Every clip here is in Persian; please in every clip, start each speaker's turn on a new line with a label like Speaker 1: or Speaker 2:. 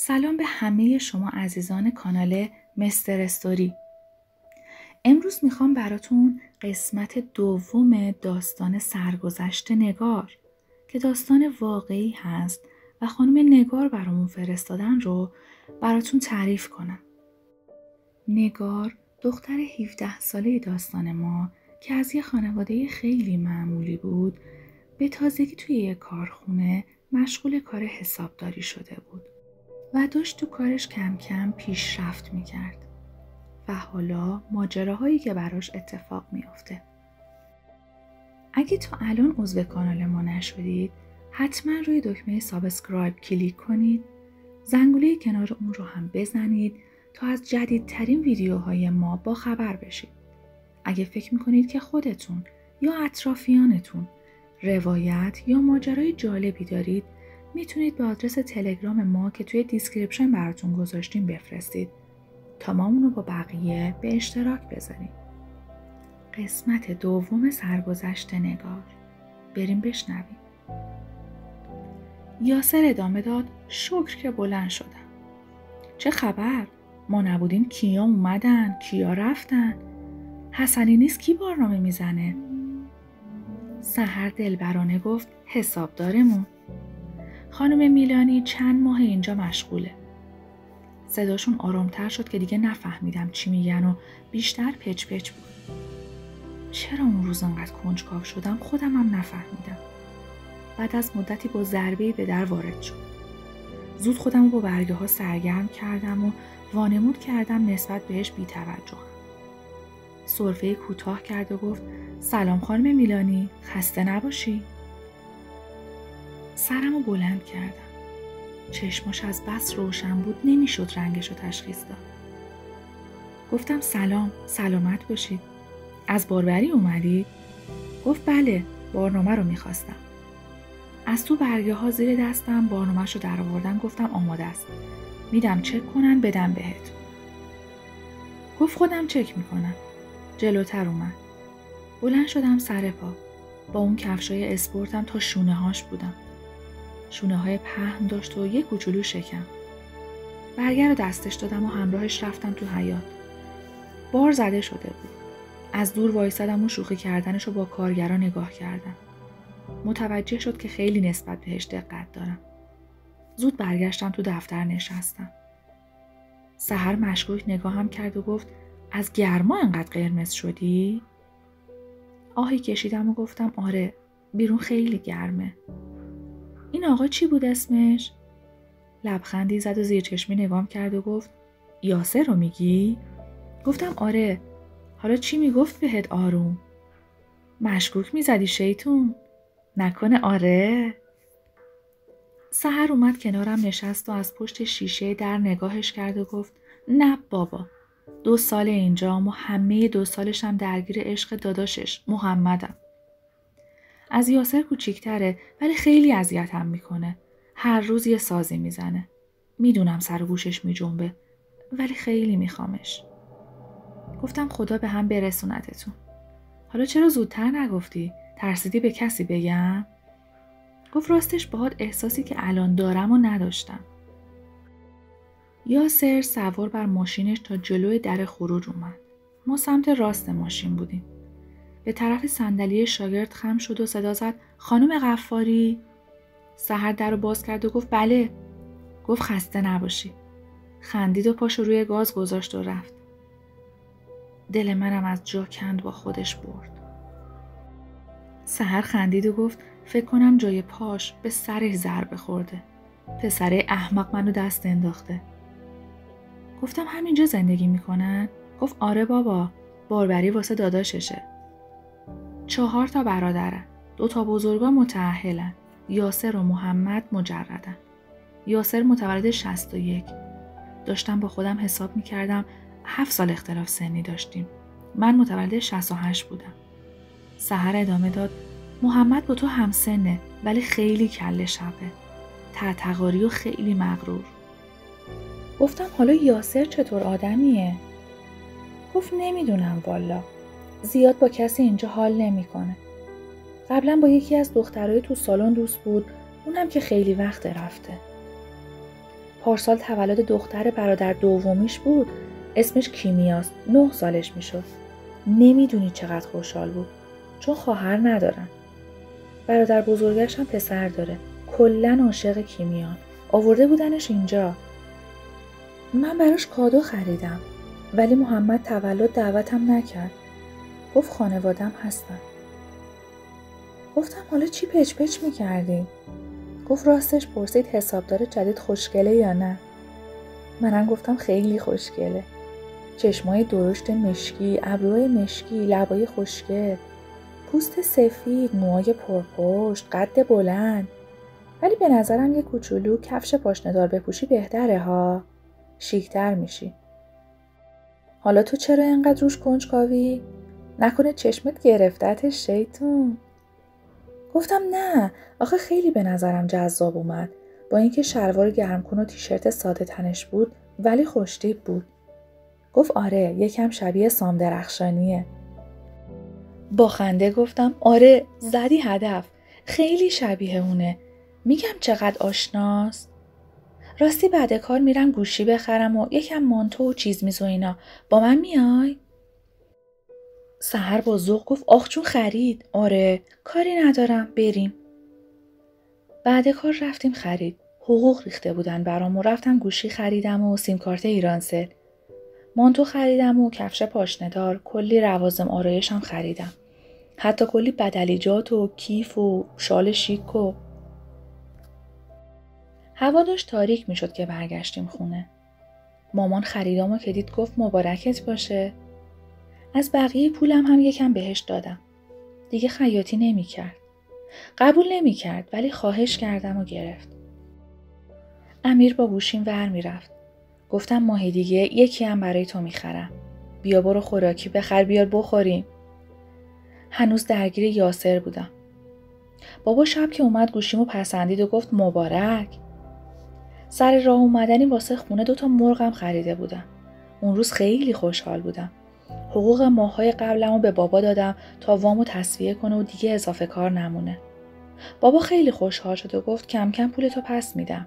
Speaker 1: سلام به همه شما عزیزان کانال مستر استوری امروز می‌خوام براتون قسمت دوم داستان سرگذشت نگار که داستان واقعی هست و خانم نگار برامون فرستادن رو براتون تعریف کنم. نگار دختر 17 ساله داستان ما که از یه خانواده خیلی معمولی بود به تازگی توی یه کارخونه مشغول کار حسابداری شده بود. و داشت تو کارش کم کم پیشرفت می‌کرد و حالا ماجراهایی که براش اتفاق میافته. اگه تا الان عضو کانال ما نشدید حتما روی دکمه subscribe کلیک کنید زنگوله کنار اون رو هم بزنید تا از جدیدترین ویدیوهای ما با خبر بشید. اگه فکر می‌کنید که خودتون یا اطرافیانتون روایت یا ماجرای جالبی دارید می‌تونید به آدرس تلگرام ما که توی description براتون گذاشتیم بفرستید تا ما اونو با بقیه به اشتراک بذاریم. قسمت دوم سرگذشت نگار بریم بشنویم. یاسر ادامه داد شکر که بلند شدم. چه خبر؟ ما نبودیم کیا اومدن؟ کیا رفتن؟ حسنی نیست کی بارنامه می‌زنه؟ سهر دلبرانه گفت حسابدارمون. خانم میلانی چند ماه اینجا مشغوله. صداشون آرامتر شد که دیگه نفهمیدم چی میگن و بیشتر پچ پچ بود. چرا اون روز انقدر کنجکاو شدم خودم هم نفهمیدم. بعد از مدتی با ضربه به در وارد شد. زود خودم با برگه ها سرگرم کردم و وانمود کردم نسبت بهش بی توجه. صرفه کوتاه کرد و گفت سلام خانم میلانی خسته نباشی؟ سرم رو بلند کردم. چشماش از بس روشن بود نمی‌شد رنگش رو تشخیص داد. گفتم سلام سلامت باشید. از باربری اومدید؟ گفت بله بارنامه رو می‌خواستم. از تو برگه ها زیر دستم بارنامهش رو در آوردم گفتم آماده است. میدم چک کنن بدم بهت. گفت خودم چک می‌کنم. جلوتر اومد. بلند شدم سر پا. با اون کفشای اسپورتم تا شونه هاش بودم. شونه های پهن داشت و یک کوچولو شکم. برگر رو دستش دادم و همراهش رفتم تو حیات. بار زده شده بود. از دور وایسادم و شوخی کردنش رو با کارگرا نگاه کردم. متوجه شد که خیلی نسبت بهش دقت دارم. زود برگشتم تو دفتر نشستم. سهر مشکوک نگاهم کرد و گفت از گرما انقدر قرمز شدی؟ آهی کشیدم و گفتم آره بیرون خیلی گرمه. این آقا چی بود اسمش؟ لبخندی زد و زیر چشمی نگام کرد و گفت یاسر رو میگی؟ گفتم آره حالا چی می‌گفت بهت آروم؟ مشکوک می‌زدی شیطون؟ نکنه آره؟ سهر اومد کنارم نشست و از پشت شیشه در نگاهش کرد و گفت نه بابا دو سال اینجام و همه دو سالشم درگیر عشق داداشش محمدم از یاسر کوچیکتره ولی خیلی اذیتم می‌کنه. هر روز یه سازی می‌زنه. می‌دونم سر گوشش میجنبه ولی خیلی میخوامش. گفتم خدا به هم برسونتتون. حالا چرا زودتر نگفتی؟ ترسیدی به کسی بگم؟ گفت راستش باهات احساسی که الان دارم و نداشتم. یاسر سوار بر ماشینش تا جلوی در خروج اومد. ما سمت راست ماشین بودیم. به طرف صندلی شاگرد خم شد و صدا زد. خانم غفاری سهر در رو باز کرد و گفت بله. گفت خسته نباشی. خندید و پاشو روی گاز گذاشت و رفت. دل منم از جا کند با خودش برد. سهر خندید و گفت فکر کنم جای پاش به سرش ضربه خورده. پسره احمق منو دست انداخته. گفتم همینجا زندگی می‌کنن؟ گفت آره بابا. باربری واسه داداششه. چهار تا برادرن. دو تا بزرگا متعهلن. یاسر و محمد مجردن. یاسر متولد 61. داشتم با خودم حساب می کردم هفت سال اختلاف سنی داشتیم. من متولد 68 بودم. سهر ادامه داد محمد با تو همسنه ولی خیلی کله شبه. تعتقاری و خیلی مغرور. گفتم حالا یاسر چطور آدمیه؟ گفت نمی‌دونم والا. زیاد با کسی اینجا حال نمی‌کنه. قبلا با یکی از دخترای تو سالن دوست بود اونم که خیلی وقت رفته. پارسال تولد دختر برادر دومیش بود. اسمش کیمیاست نه سالش می‌شد. نمی‌دونی چقدر خوشحال بود. چون خواهر ندارن. برادر بزرگش هم پسر داره. کلا عاشق کیمیان آورده بودنش اینجا. من براش کادو خریدم. ولی محمد تولد دعوتم نکرد. گفت خانوادم هستن. گفتم حالا چی پچ پچ می‌کردی؟ گفت راستش پرسید حسابدار جدید خوشگله یا نه. منم گفتم خیلی خوشگله. چشمای درشت مشکی ابروهای مشکی لبای خوشگل پوست سفید موهای پرپشت قد بلند. ولی به نظرم یه کوچولو کفش پاشندار بپوشی بهتره ها؟ شیکتر میشی. حالا تو چرا انقدر روش کنجکاوی؟ نکنه چشمت گرفتتش شیطون. گفتم نه آخه خیلی به نظرم جذاب اومد. با اینکه شلوار گرمکن و تیشرت ساده تنش بود ولی خوشتیب بود. گفت آره یکم شبیه سام درخشانیه. با خنده گفتم آره زدی هدف. خیلی شبیه اونه. میگم چقدر آشناست؟ راستی بعد کار میرم گوشی بخرم و یکم مانتو و چیز میز و اینا. با من میای؟ سهر با ذوق گفت آخ چون خرید. آره کاری ندارم بریم. بعد کار رفتیم خرید. حقوق ریخته بودن برام و رفتم گوشی خریدم و سیمکارت ایرانسل مانتو خریدم و کفش پاشندار کلی روازم آرایشم خریدم. حتی کلی بدلیجات و کیف و شال شیک و هوا داشت تاریک می‌شد که برگشتیم خونه. مامان خریدامو که دید گفت مبارکت باشه. از بقیه پولم هم یکم بهش دادم. دیگه خیاطی نمی‌کرد. قبول نمی‌کرد ولی خواهش کردم و گرفت. امیر با گوشیم ور می‌رفت. گفتم ماه دیگه یکی هم برای تو می‌خرم. بیا برو خوراکی بخر بیار بخوریم. هنوز درگیر یاسر بودم. بابا شب که اومد گوشیمو پسندید و گفت مبارک. سر راه اومدنی واسه خونه دوتا مرغم خریده بودم. اون روز خیلی خوشحال بودم. حقوق ماهای قبلمو به بابا دادم تا وامو تصویه کنه و دیگه اضافه کار نمونه. بابا خیلی خوشحال شد و گفت کم کم پول تو پس میدم.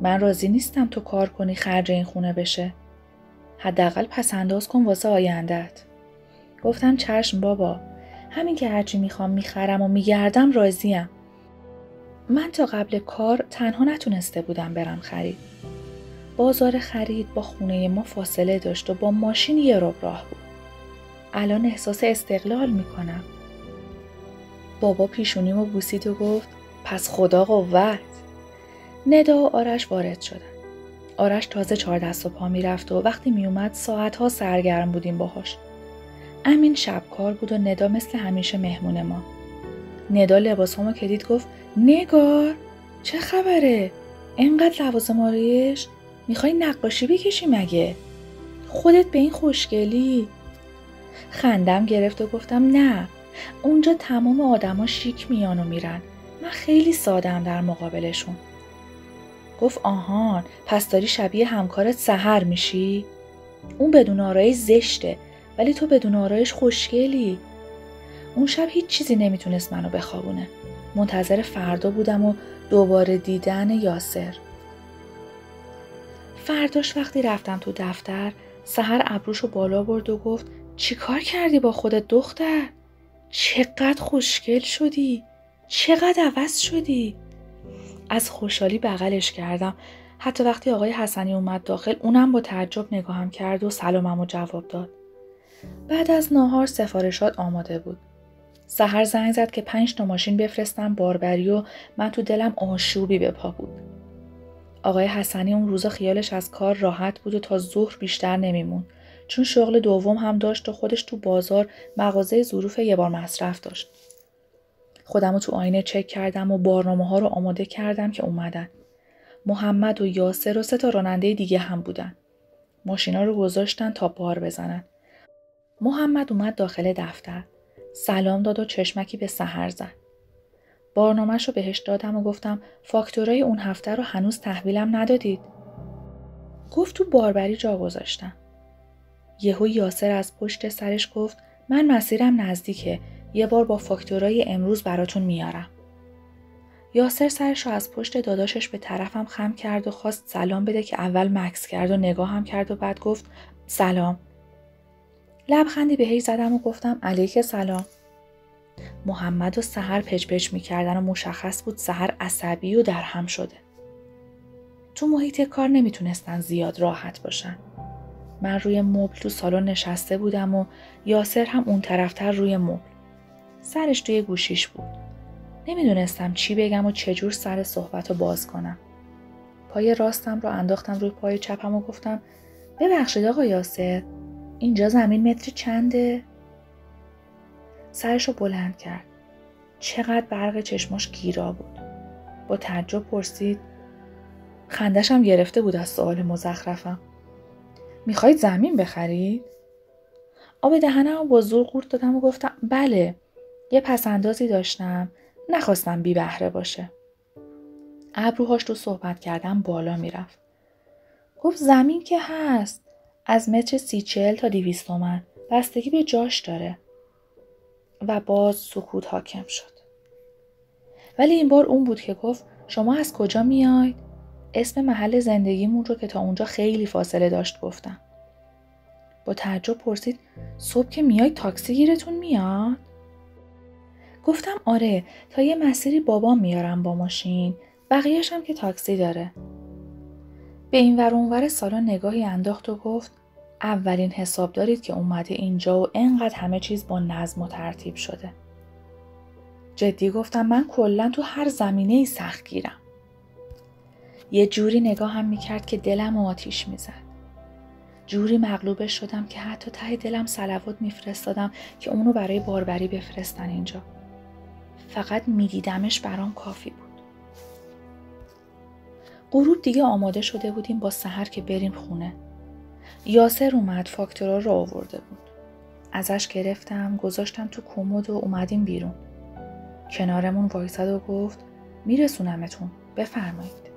Speaker 1: من راضی نیستم تو کار کنی خرج این خونه بشه. حداقل پس انداز کن واسه آیندت گفتم چشم بابا. همین که هرچی می‌خوام می‌خرم و میگردم راضیم. من تا قبل کار تنها نتونسته بودم برم خرید. بازار خرید با خونه ما فاصله داشت و با ماشین یه راه بود. الان احساس استقلال می‌کنم بابا پیشونیمو بوسید و گفت پس خدا قوت ندا و آرش وارد شدن آرش تازه چهار دست و پا می‌رفت و وقتی میومد ساعتها سرگرم بودیم باهاش امین شبکار بود و ندا مثل همیشه مهمون ما ندا لباس همو کدید گفت نگار چه خبره؟ انقدر لوازم آرایش می‌خوای نقاشی بکشی مگه؟ خودت به این خوشگلی؟ خندم گرفت و گفتم نه. اونجا تمام آدما شیک میان و میرن. من خیلی سادم در مقابلشون. گفت آهان پس داری شبیه همکارت سهر میشی؟ اون بدون آرایش زشته ولی تو بدون آرایش خوشگلی. اون شب هیچ چیزی نمی‌تونست منو بخوابونه. منتظر فردا بودم و دوباره دیدن یاسر. فرداش وقتی رفتم تو دفتر سهر ابروشو بالا برد و گفت چیکار کردی با خودت دختر؟ چقدر خوشگل شدی؟ چقدر عوض شدی؟ از خوشحالی بغلش کردم حتی وقتی آقای حسنی اومد داخل اونم با تعجب نگاهم کرد و سلامم و جواب داد. بعد از ناهار سفارشات آماده بود. سهر زنگ زد که پنج تا ماشین بفرستم باربری و من تو دلم آشوبی به پا بود. آقای حسنی اون روزا خیالش از کار راحت بود و تا ظهر بیشتر نمیمون چون شغل دوم هم داشت و خودش تو بازار مغازه ظروف یه بار مصرف داشت. خودم رو تو آینه چک کردم و بارنامه ها رو آماده کردم که اومدن. محمد و یاسر و سه تا راننده دیگه هم بودن. ماشینا رو گذاشتن تا بار بزنن. محمد اومد داخل دفتر. سلام داد و چشمکی به سهر زد. بارنامهش رو بهش دادم و گفتم فاکتورای اون هفته رو هنوز تحویلم ندادید. گفت تو باربری جا گذاشتم. یهو یاسر از پشت سرش گفت من مسیرم نزدیکه یه بار با فاکتورای امروز براتون میارم. یاسر سرش رو از پشت داداشش به طرفم خم کرد و خواست سلام بده که اول مکس کرد و هم کرد و بعد گفت سلام. لبخندی به هی زدم و گفتم علیک سلام. محمد و سهر پچ پچ می‌کردن و مشخص بود سهر عصبی و درهم شده. تو محیط کار نمی‌تونستن زیاد راحت باشن. من روی مبل تو سالن نشسته بودم و یاسر هم اون طرفتر روی مبل. سرش توی گوشیش بود. نمی‌دونستم چی بگم و چجور سر صحبت رو باز کنم. پای راستم رو انداختم روی پای چپم و گفتم ببخشید آقا یاسر اینجا زمین متر چنده؟ سرش رو بلند کرد. چقدر برق چشماش گیرا بود. با تعجب پرسید خندشم گرفته بود از سوال مزخرفم. می‌خواید زمین بخرید؟ آب دهنم با زور قورت دادم و گفتم بله یه پسندازی داشتم نخواستم بی بهره باشه. ابروهاش تو صحبت کردم بالا می‌رفت. گفت زمین که هست. از متر سی چل تا دیویست تومن. بستگی به جاش داره. و باز سکوت حاکم شد. ولی این بار اون بود که گفت شما از کجا میاید؟ اسم محل زندگیمون رو که تا اونجا خیلی فاصله داشت گفتم. با تعجب پرسید صبح که میاید تاکسی گیرتون میاد؟ گفتم آره تا یه مسیری بابام میارم با ماشین بقیهش هم که تاکسی داره. به این ور اونور سالن نگاهی انداخت و گفت اولین حساب دارید که اومده اینجا و انقدر همه چیز با نظم و ترتیب شده. جدی گفتم من کلا تو هر زمینه ای سخت گیرم. یه جوری نگاه هم می‌کرد که دلم آتیش می‌زد. جوری مغلوبش شدم که حتی ته دلم سلوات میفرستادم که اونو برای باربری بفرستن اینجا. فقط میدیدمش برام کافی بود. غروب دیگه آماده شده بودیم با سحر که بریم خونه. یاسر اومد فاکتورا رو آورده بود. ازش گرفتم گذاشتم تو کمد و اومدیم بیرون. کنارمون وایساد و گفت میرسونمتون بفرمایید.